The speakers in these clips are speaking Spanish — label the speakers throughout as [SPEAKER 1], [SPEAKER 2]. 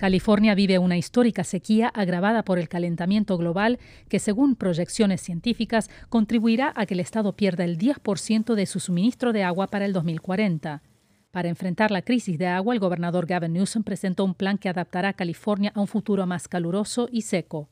[SPEAKER 1] California vive una histórica sequía agravada por el calentamiento global que, según proyecciones científicas, contribuirá a que el Estado pierda el 10% de su suministro de agua para el 2040. Para enfrentar la crisis de agua, el gobernador Gavin Newsom presentó un plan que adaptará a California a un futuro más caluroso y seco.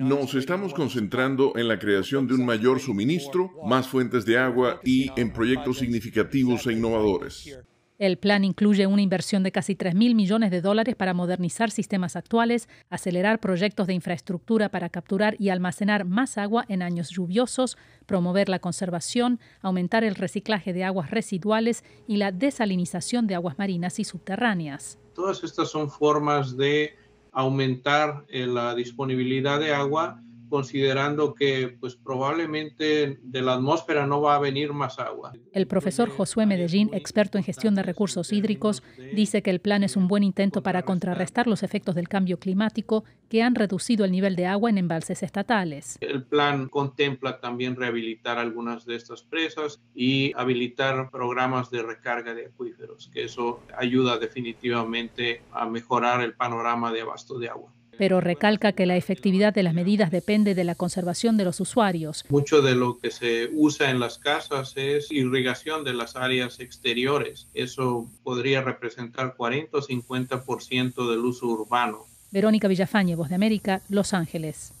[SPEAKER 2] Nos estamos concentrando en la creación de un mayor suministro, más fuentes de agua y en proyectos significativos e innovadores.
[SPEAKER 1] El plan incluye una inversión de casi 3.000 millones de dólares para modernizar sistemas actuales, acelerar proyectos de infraestructura para capturar y almacenar más agua en años lluviosos, promover la conservación, aumentar el reciclaje de aguas residuales y la desalinización de aguas marinas y subterráneas.
[SPEAKER 3] Todas estas son formas de aumentar eh, la disponibilidad de agua considerando que pues probablemente de la atmósfera no va a venir más agua.
[SPEAKER 1] El profesor Josué Medellín, experto en gestión de recursos hídricos, dice que el plan es un buen intento para contrarrestar los efectos del cambio climático que han reducido el nivel de agua en embalses estatales.
[SPEAKER 3] El plan contempla también rehabilitar algunas de estas presas y habilitar programas de recarga de acuíferos, que eso ayuda definitivamente a mejorar el panorama de abasto de agua
[SPEAKER 1] pero recalca que la efectividad de las medidas depende de la conservación de los usuarios.
[SPEAKER 3] Mucho de lo que se usa en las casas es irrigación de las áreas exteriores. Eso podría representar 40 o 50% del uso urbano.
[SPEAKER 1] Verónica Villafañe, Voz de América, Los Ángeles.